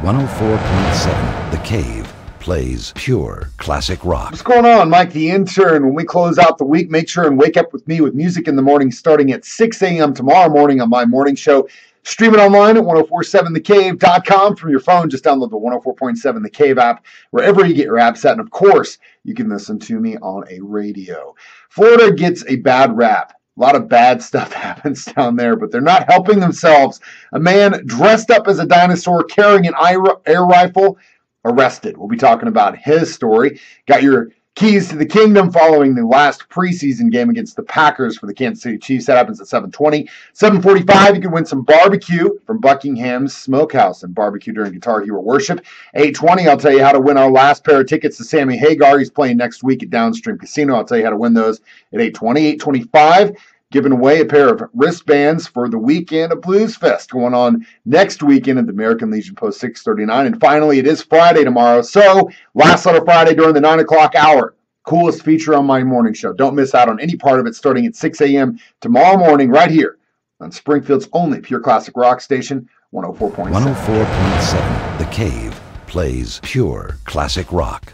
104.7 The Cave plays pure classic rock. What's going on? Mike the intern. When we close out the week, make sure and wake up with me with music in the morning starting at 6 a.m. tomorrow morning on my morning show. Stream it online at 1047thecave.com from your phone. Just download the 104.7 The Cave app wherever you get your apps at. And of course, you can listen to me on a radio. Florida gets a bad rap. A lot of bad stuff happens down there, but they're not helping themselves. A man dressed up as a dinosaur carrying an air rifle arrested. We'll be talking about his story. Got your keys to the kingdom following the last preseason game against the Packers for the Kansas City Chiefs. That happens at 720. 745, you can win some barbecue from Buckingham's Smokehouse and barbecue during Guitar Hero Worship. 820, I'll tell you how to win our last pair of tickets to Sammy Hagar. He's playing next week at Downstream Casino. I'll tell you how to win those at 820. 825, giving away a pair of wristbands for the weekend of Blues Fest going on next weekend at the American Legion Post 639. And finally, it is Friday tomorrow. So, last letter Friday during the 9 o'clock hour. Coolest feature on my morning show. Don't miss out on any part of it starting at 6 a.m. tomorrow morning, right here on Springfield's only pure classic rock station, 104.7. 104.7 The Cave plays pure classic rock.